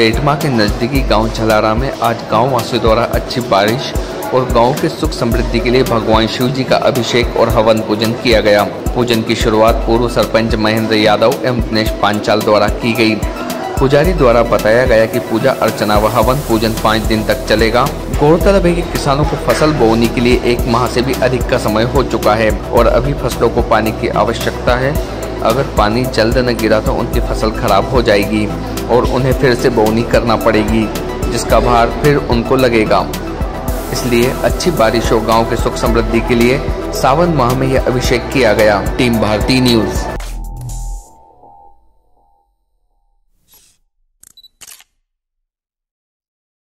बेटमा के नजदीकी गाँव झलारा में आज गाँव वासियों द्वारा अच्छी बारिश और गाँव के सुख समृद्धि के लिए भगवान शिव जी का अभिषेक और हवन पूजन किया गया। पूजन की शुरुआत पूर्व सरपंच महेंद्र यादव एवं दिनेश पांचाल द्वारा की गई। पुजारी द्वारा बताया गया कि पूजा अर्चना व हवन पूजन पाँच दिन तक चलेगा। गौरतलब है कि किसानों को फ़सल बोने के लिए एक माह से भी अधिक का समय हो चुका है और अभी फ़सलों को पानी की आवश्यकता है। अगर पानी जल्द न गिरा तो उनकी फ़सल खराब हो जाएगी और उन्हें फिर से बोनी करना पड़ेगी, जिसका भार फिर उनको लगेगा। इसलिए अच्छी बारिश हो गाँव के सुख समृद्धि के लिए सावन माह में यह अभिषेक किया गया। Team Bharti news.